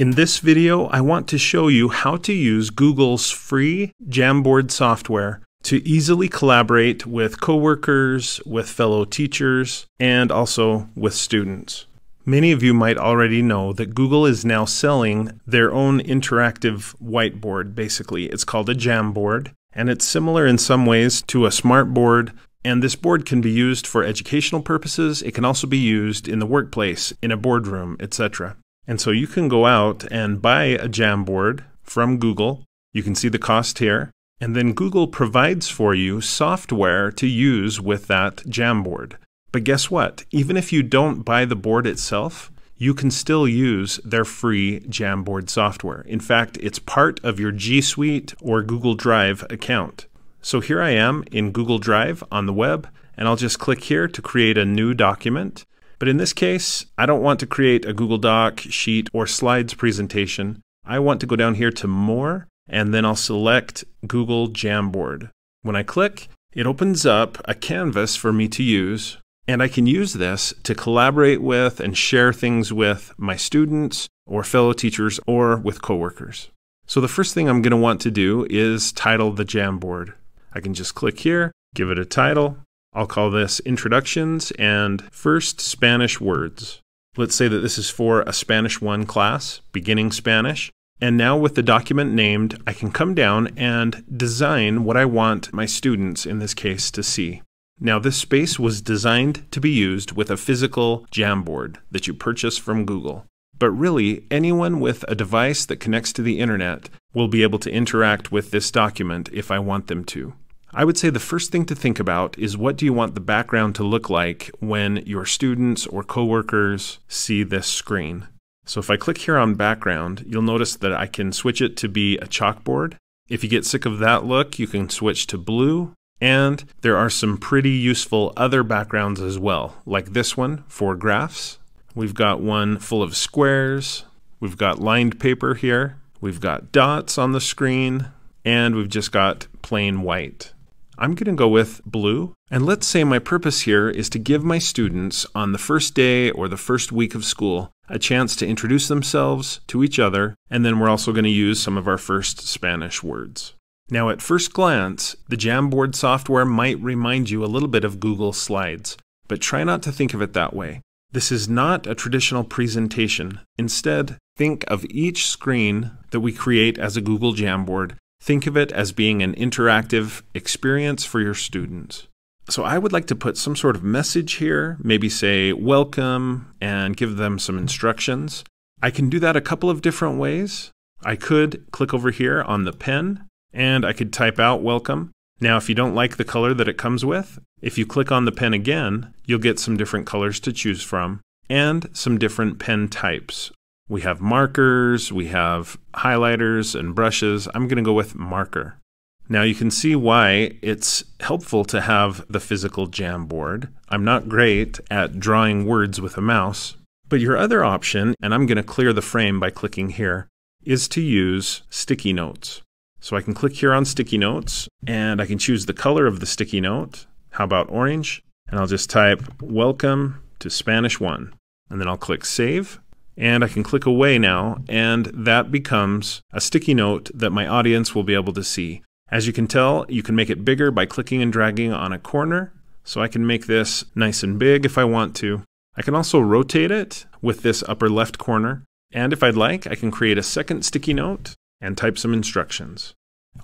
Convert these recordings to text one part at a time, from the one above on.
In this video, I want to show you how to use Google's free Jamboard software to easily collaborate with coworkers, with fellow teachers, and also with students. Many of you might already know that Google is now selling their own interactive whiteboard, basically. It's called a Jamboard, and it's similar in some ways to a smartboard. And this board can be used for educational purposes. It can also be used in the workplace, in a boardroom, etc. And so you can go out and buy a Jamboard from Google. You can see the cost here. And then Google provides for you software to use with that Jamboard. But guess what? Even if you don't buy the board itself, you can still use their free Jamboard software. In fact, it's part of your G Suite or Google Drive account. So here I am in Google Drive on the web, and I'll just click here to create a new document. But in this case, I don't want to create a Google Doc, sheet, or slides presentation. I want to go down here to More, and then I'll select Google Jamboard. When I click, it opens up a canvas for me to use, and I can use this to collaborate with and share things with my students or fellow teachers or with coworkers. So the first thing I'm going to want to do is title the Jamboard. I can just click here, give it a title, I'll call this Introductions and First Spanish Words. Let's say that this is for a Spanish 1 class, beginning Spanish. And now with the document named, I can come down and design what I want my students, in this case, to see. Now this space was designed to be used with a physical Jamboard that you purchase from Google. But really, anyone with a device that connects to the internet will be able to interact with this document if I want them to. I would say the first thing to think about is what do you want the background to look like when your students or coworkers see this screen. So if I click here on background, you'll notice that I can switch it to be a chalkboard. If you get sick of that look, you can switch to blue. And there are some pretty useful other backgrounds as well, like this one for graphs. We've got one full of squares. We've got lined paper here. We've got dots on the screen. And we've just got plain white. I'm going to go with blue. And let's say my purpose here is to give my students on the first day or the first week of school a chance to introduce themselves to each other, and then we're also going to use some of our first Spanish words. Now, at first glance, the Jamboard software might remind you a little bit of Google Slides, but try not to think of it that way. This is not a traditional presentation. Instead, think of each screen that we create as a Google Jamboard Think of it as being an interactive experience for your students. So I would like to put some sort of message here, maybe say welcome and give them some instructions. I can do that a couple of different ways. I could click over here on the pen and I could type out welcome. Now, if you don't like the color that it comes with, if you click on the pen again, you'll get some different colors to choose from and some different pen types. We have markers, we have highlighters and brushes. I'm going to go with marker. Now you can see why it's helpful to have the physical Jamboard. I'm not great at drawing words with a mouse, but your other option, and I'm going to clear the frame by clicking here, is to use sticky notes. So I can click here on sticky notes and I can choose the color of the sticky note. How about orange? And I'll just type welcome to Spanish 1. And then I'll click save and I can click away now, and that becomes a sticky note that my audience will be able to see. As you can tell, you can make it bigger by clicking and dragging on a corner, so I can make this nice and big if I want to. I can also rotate it with this upper left corner, and if I'd like, I can create a second sticky note and type some instructions.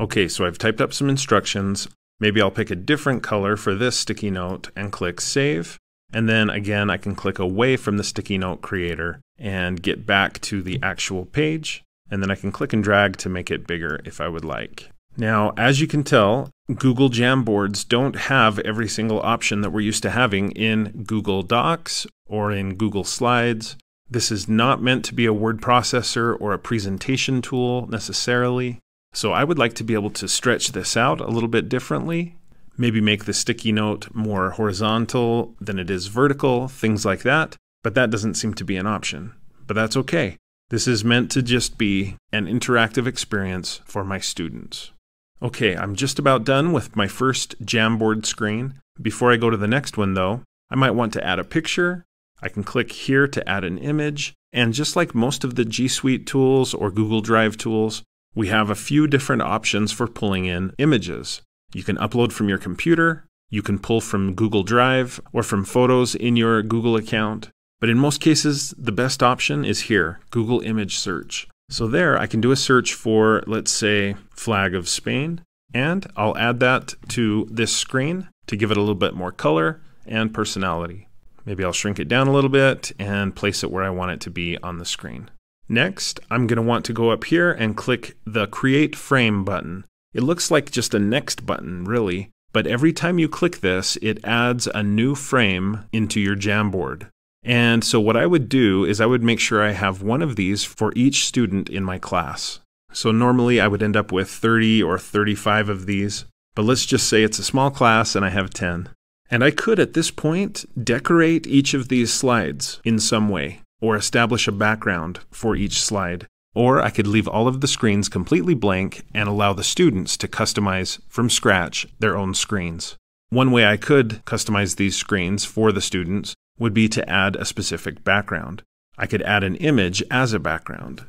Okay, so I've typed up some instructions. Maybe I'll pick a different color for this sticky note and click Save. And then again, I can click away from the sticky note creator and get back to the actual page. And then I can click and drag to make it bigger if I would like. Now, as you can tell, Google Jamboards don't have every single option that we're used to having in Google Docs or in Google Slides. This is not meant to be a word processor or a presentation tool necessarily. So I would like to be able to stretch this out a little bit differently maybe make the sticky note more horizontal than it is vertical, things like that. But that doesn't seem to be an option. But that's okay. This is meant to just be an interactive experience for my students. Okay, I'm just about done with my first Jamboard screen. Before I go to the next one though, I might want to add a picture I can click here to add an image. And just like most of the G Suite tools or Google Drive tools, we have a few different options for pulling in images. You can upload from your computer, you can pull from Google Drive or from photos in your Google account. But in most cases, the best option is here Google Image Search. So there, I can do a search for, let's say, flag of Spain, and I'll add that to this screen to give it a little bit more color and personality. Maybe I'll shrink it down a little bit and place it where I want it to be on the screen. Next, I'm going to want to go up here and click the Create Frame button. It looks like just a next button, really, but every time you click this, it adds a new frame into your Jamboard. And so what I would do is I would make sure I have one of these for each student in my class. So normally I would end up with 30 or 35 of these, but let's just say it's a small class and I have 10. And I could at this point decorate each of these slides in some way or establish a background for each slide. Or I could leave all of the screens completely blank and allow the students to customize from scratch their own screens. One way I could customize these screens for the students would be to add a specific background. I could add an image as a background.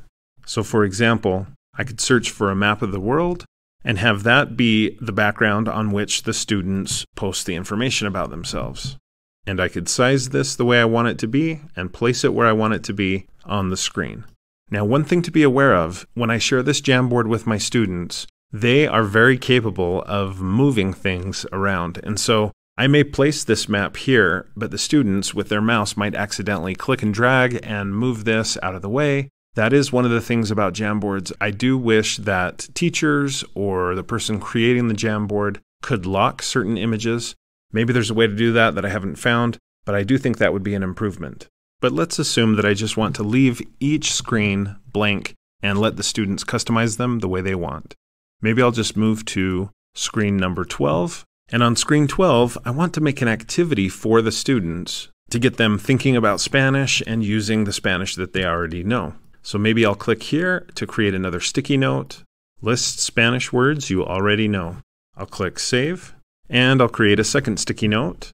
So for example, I could search for a map of the world and have that be the background on which the students post the information about themselves. And I could size this the way I want it to be and place it where I want it to be on the screen. Now, one thing to be aware of when I share this Jamboard with my students, they are very capable of moving things around. And so I may place this map here, but the students with their mouse might accidentally click and drag and move this out of the way, that is one of the things about Jamboards. I do wish that teachers or the person creating the Jamboard could lock certain images. Maybe there's a way to do that that I haven't found, but I do think that would be an improvement. But let's assume that I just want to leave each screen blank and let the students customize them the way they want. Maybe I'll just move to screen number 12. And on screen 12, I want to make an activity for the students to get them thinking about Spanish and using the Spanish that they already know. So maybe I'll click here to create another sticky note. List Spanish words you already know. I'll click Save, and I'll create a second sticky note.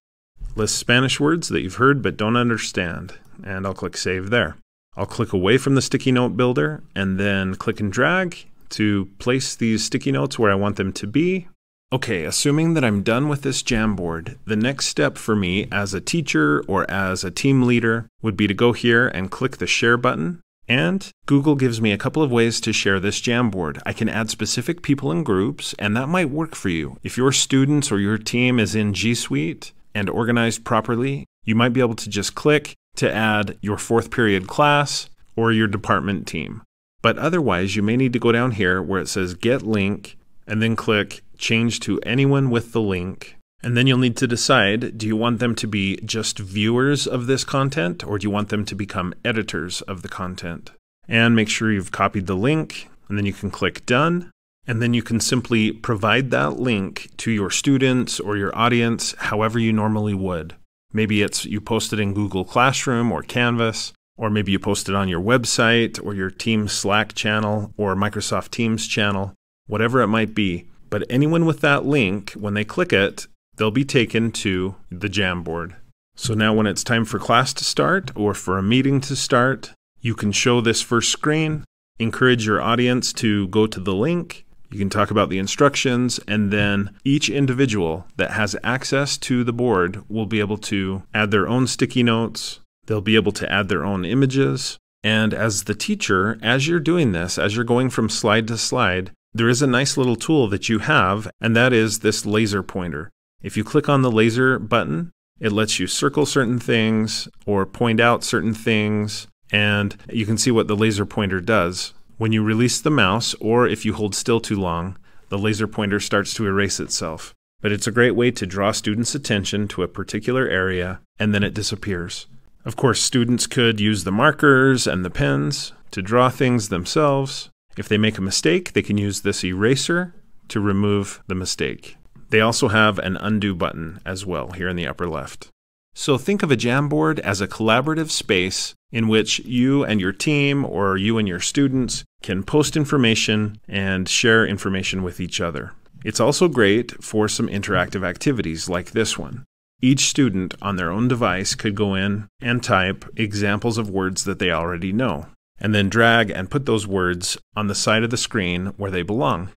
List Spanish words that you've heard but don't understand, and I'll click Save there. I'll click away from the sticky note builder and then click and drag to place these sticky notes where I want them to be. Okay, assuming that I'm done with this Jamboard, the next step for me as a teacher or as a team leader would be to go here and click the Share button and Google gives me a couple of ways to share this Jamboard. I can add specific people in groups, and that might work for you. If your students or your team is in G Suite and organized properly, you might be able to just click to add your fourth period class or your department team. But otherwise, you may need to go down here where it says Get Link and then click Change to Anyone with the Link and then you'll need to decide do you want them to be just viewers of this content or do you want them to become editors of the content? And make sure you've copied the link, and then you can click Done. And then you can simply provide that link to your students or your audience however you normally would. Maybe it's you post it in Google Classroom or Canvas, or maybe you post it on your website or your team Slack channel or Microsoft Teams channel, whatever it might be. But anyone with that link, when they click it, they'll be taken to the Jamboard. So now when it's time for class to start or for a meeting to start, you can show this first screen, encourage your audience to go to the link, you can talk about the instructions, and then each individual that has access to the board will be able to add their own sticky notes, they'll be able to add their own images, and as the teacher, as you're doing this, as you're going from slide to slide, there is a nice little tool that you have, and that is this laser pointer. If you click on the laser button, it lets you circle certain things or point out certain things, and you can see what the laser pointer does. When you release the mouse, or if you hold still too long, the laser pointer starts to erase itself. But it's a great way to draw students' attention to a particular area, and then it disappears. Of course, students could use the markers and the pens to draw things themselves. If they make a mistake, they can use this eraser to remove the mistake. They also have an undo button as well here in the upper left. So think of a Jamboard as a collaborative space in which you and your team or you and your students can post information and share information with each other. It's also great for some interactive activities like this one. Each student on their own device could go in and type examples of words that they already know, and then drag and put those words on the side of the screen where they belong.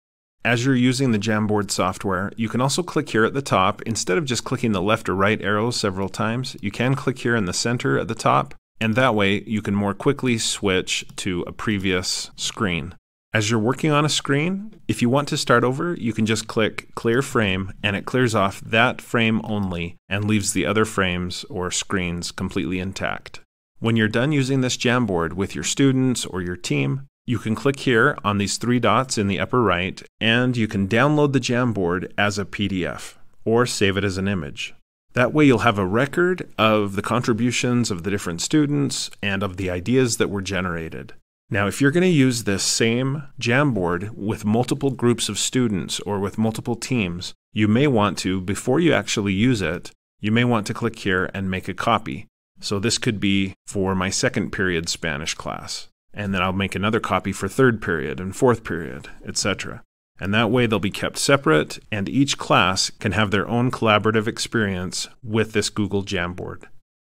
As you're using the Jamboard software, you can also click here at the top. Instead of just clicking the left or right arrows several times, you can click here in the center at the top, and that way you can more quickly switch to a previous screen. As you're working on a screen, if you want to start over, you can just click Clear Frame and it clears off that frame only and leaves the other frames or screens completely intact. When you're done using this Jamboard with your students or your team, you can click here on these three dots in the upper right and you can download the Jamboard as a PDF or save it as an image. That way, you'll have a record of the contributions of the different students and of the ideas that were generated. Now, if you're going to use this same Jamboard with multiple groups of students or with multiple teams, you may want to, before you actually use it, you may want to click here and make a copy. So this could be for my second period Spanish class, and then I'll make another copy for third period and fourth period, etc. And that way they'll be kept separate, and each class can have their own collaborative experience with this Google Jamboard.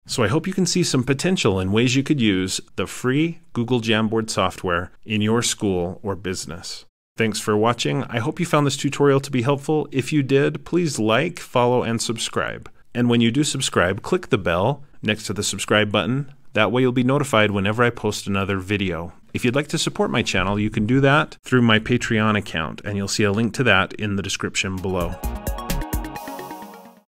So I hope you can see some potential in ways you could use the free Google Jamboard software in your school or business. Thanks for watching. I hope you found this tutorial to be helpful. If you did, please like, follow, and subscribe. And when you do subscribe, click the bell next to the subscribe button. That way you'll be notified whenever I post another video. If you'd like to support my channel, you can do that through my Patreon account, and you'll see a link to that in the description below.